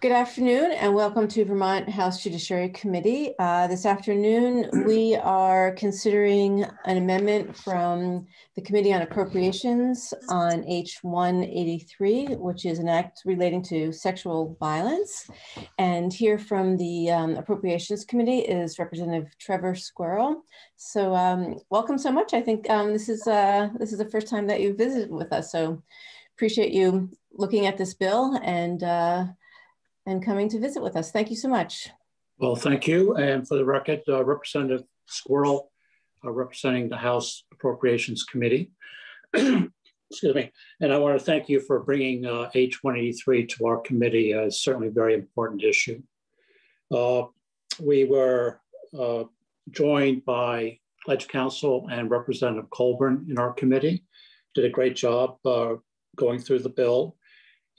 Good afternoon and welcome to Vermont House Judiciary Committee. Uh, this afternoon, we are considering an amendment from the Committee on Appropriations on H183, which is an act relating to sexual violence. And here from the um, Appropriations Committee is Representative Trevor Squirrell. So um, welcome so much. I think um, this is uh, this is the first time that you've visited with us. So appreciate you looking at this bill and uh, and coming to visit with us. Thank you so much. Well, thank you. And for the record, uh, Representative Squirrell, uh, representing the House Appropriations Committee. Excuse me. And I want to thank you for bringing uh, H183 to our committee. Uh, it's certainly a very important issue. Uh, we were uh, joined by Ledge Council and Representative Colburn in our committee. Did a great job uh, going through the bill.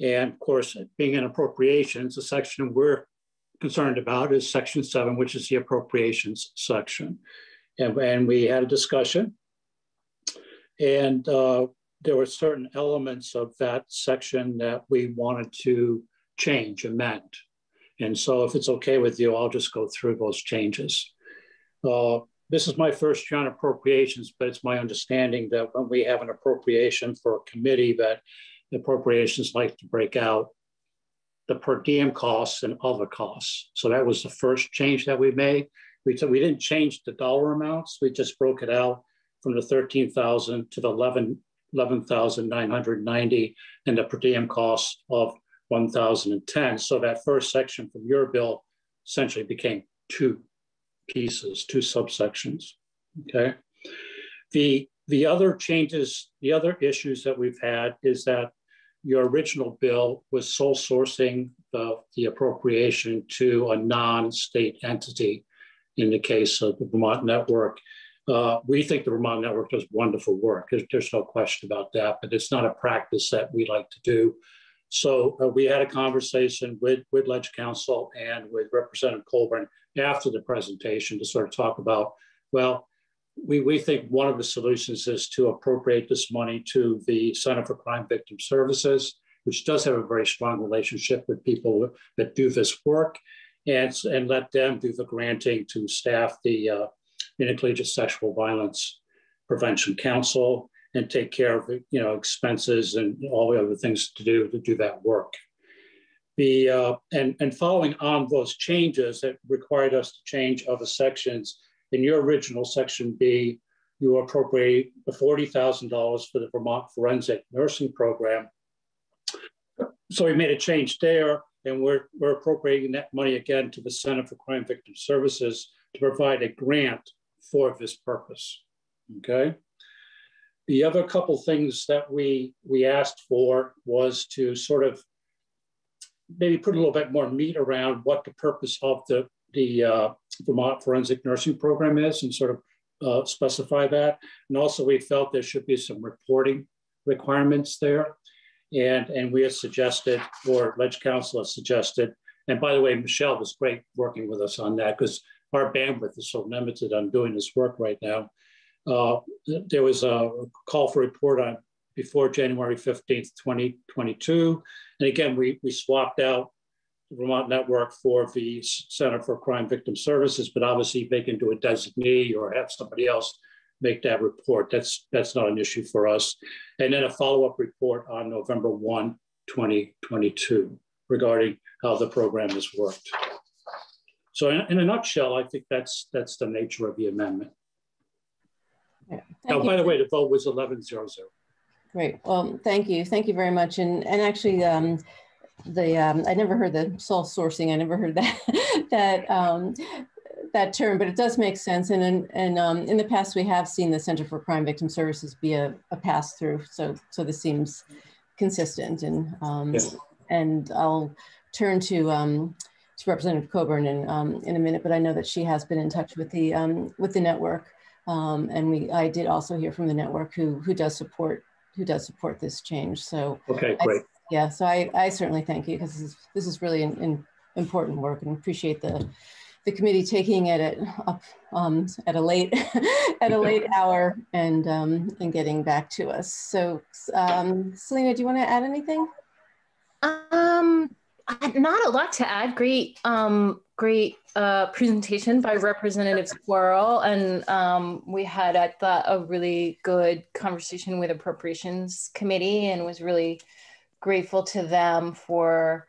And of course, being an appropriations, the section we're concerned about is section seven, which is the appropriations section. And, and we had a discussion and uh, there were certain elements of that section that we wanted to change, amend. And so if it's okay with you, I'll just go through those changes. Uh, this is my first year on appropriations, but it's my understanding that when we have an appropriation for a committee that appropriations like to break out the per diem costs and other costs. So that was the first change that we made. We, we didn't change the dollar amounts. We just broke it out from the 13,000 to the 11, 11,990 and the per diem cost of 1,010. So that first section from your bill essentially became two pieces, two subsections, okay? The, the other changes, the other issues that we've had is that your original bill was sole sourcing the, the appropriation to a non-state entity in the case of the Vermont Network. Uh, we think the Vermont Network does wonderful work. There's, there's, no question about that, but it's not a practice that we like to do. So uh, we had a conversation with, with Ledge Counsel and with Representative Colburn after the presentation to sort of talk about, well, we, we think one of the solutions is to appropriate this money to the Center for Crime Victim Services, which does have a very strong relationship with people that do this work, and, and let them do the granting to staff the uh, Intercollegiate Sexual Violence Prevention Council and take care of you know expenses and all the other things to do to do that work. The, uh, and, and following on those changes that required us to change other sections, in your original section B, you appropriate the $40,000 for the Vermont Forensic Nursing Program. So we made a change there and we're, we're appropriating that money again to the Center for Crime Victim Services to provide a grant for this purpose, okay? The other couple things that we, we asked for was to sort of maybe put a little bit more meat around what the purpose of the the uh, Vermont Forensic Nursing Program is and sort of uh, specify that. And also we felt there should be some reporting requirements there. And, and we had suggested, or Ledge Council has suggested, and by the way, Michelle was great working with us on that because our bandwidth is so limited on doing this work right now. Uh, there was a call for report on before January 15th, 2022. And again, we, we swapped out Vermont Network for the Center for Crime Victim Services, but obviously they can do a designee or have somebody else make that report. That's, that's not an issue for us. And then a follow-up report on November 1, 2022 regarding how the program has worked. So in, in a nutshell, I think that's, that's the nature of the amendment. Yeah, now, by the way, the vote was 1100. Great. Well, thank you. Thank you very much. And, and actually, um, the um, I never heard the sole sourcing. I never heard that that um, that term, but it does make sense. And in, and um, in the past, we have seen the Center for Crime Victim Services be a, a pass through. So so this seems consistent. And um, yes. and I'll turn to um, to Representative Colburn in um, in a minute, but I know that she has been in touch with the with the network. and we I did also hear from the network who who does support who does support this change. So okay, great. I, yeah, so I, I certainly thank you because this is, this is really an, an important work and appreciate the the committee taking it at up um, at a late at a late hour and um, and getting back to us. So, um, Selena, do you want to add anything? Um, not a lot to add. Great, um, great uh, presentation by Representative Squirrell, and um, we had, I thought, a really good conversation with Appropriations Committee, and was really grateful to them for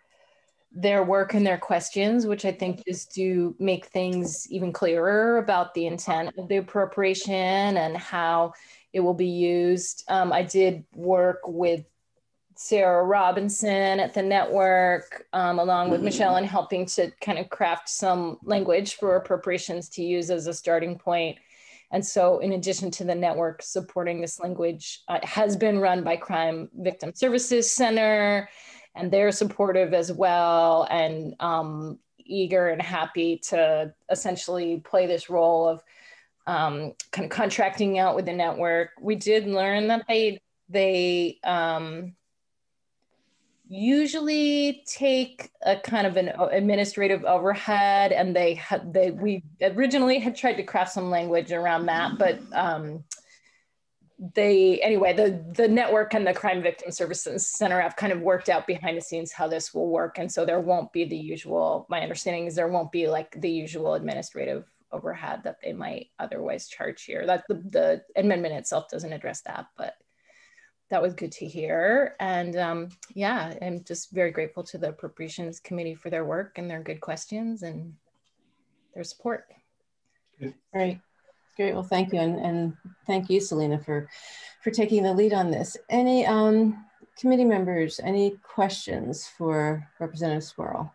their work and their questions, which I think just do make things even clearer about the intent of the appropriation and how it will be used. Um, I did work with Sarah Robinson at the network, um, along with Michelle, in helping to kind of craft some language for appropriations to use as a starting point. And so, in addition to the network supporting this language, uh, has been run by Crime Victim Services Center, and they're supportive as well, and um, eager and happy to essentially play this role of um, kind of contracting out with the network. We did learn that they they um, usually take a kind of an administrative overhead and they had they we originally had tried to craft some language around that but um, they anyway the the network and the crime victim services center have kind of worked out behind the scenes how this will work. And so there won't be the usual my understanding is there won't be like the usual administrative overhead that they might otherwise charge here. That the, the amendment itself doesn't address that but that was good to hear. And um, yeah, I'm just very grateful to the Appropriations Committee for their work and their good questions and their support. Great, great. Well, thank you, and, and thank you, Selena, for for taking the lead on this. Any um, committee members? Any questions for Representative Squirrell?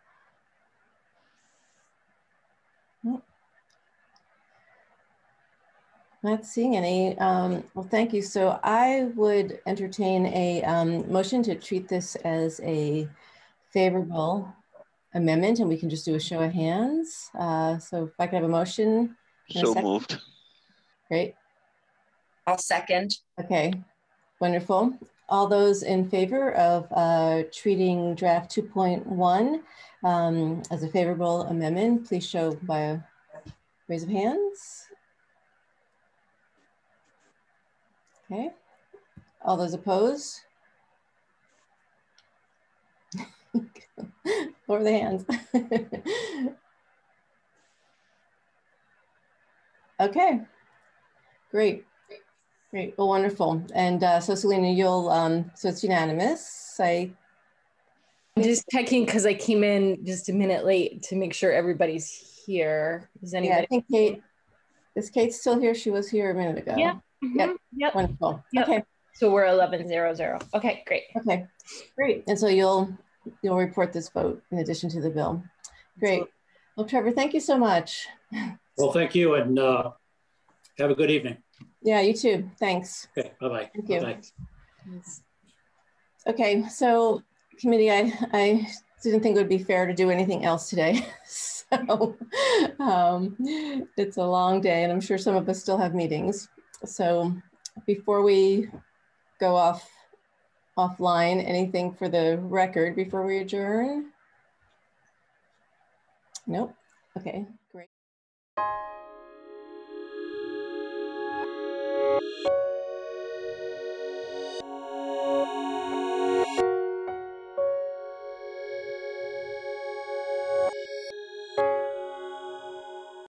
Not seeing any. Um, well, thank you. So I would entertain a um, motion to treat this as a favorable amendment and we can just do a show of hands. Uh, so if I could have a motion. So a moved. Great. I'll second. Okay, wonderful. All those in favor of uh, treating draft 2.1 um, as a favorable amendment, please show by a raise of hands. Okay. All those opposed? Lower the hands. okay, great, great, well, wonderful. And uh, so Selena, you'll, um, so it's unanimous. I I'm just checking because I came in just a minute late to make sure everybody's here. Is anybody? Yeah, I think Kate, is Kate still here? She was here a minute ago. Yeah. Mm-hmm. Yep. Yep. Wonderful. Yep. Okay. So we're eleven zero zero. Okay, great. Okay. Great. And so you'll you'll report this vote in addition to the bill. Great. Well, Trevor, thank you so much. Well, thank you, and uh, have a good evening. Yeah, you too. Thanks. Okay. Bye bye. Thank you. Bye. Okay. So, committee, I I didn't think it would be fair to do anything else today. so um, it's a long day, and I'm sure some of us still have meetings. So before we go off offline, anything for the record before we adjourn? Nope. Okay, great.